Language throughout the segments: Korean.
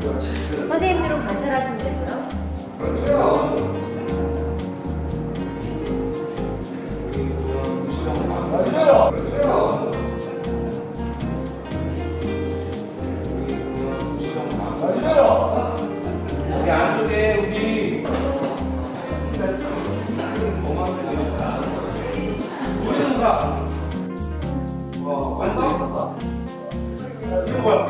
선생님들은 관찰하시면 되고요. 와, 완성? 이거 뭐야?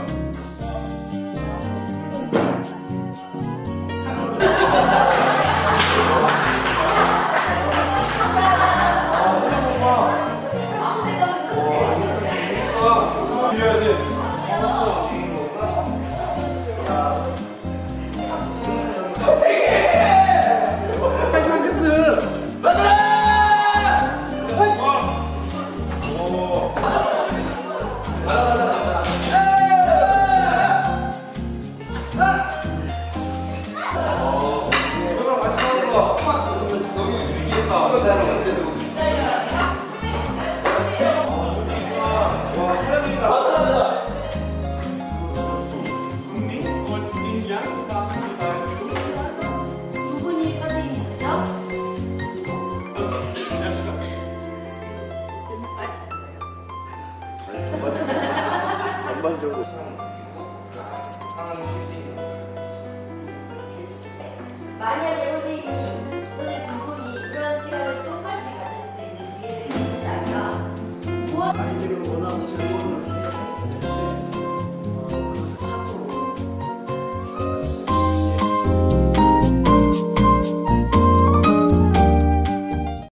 만약에 阿姨这个我那时候吃了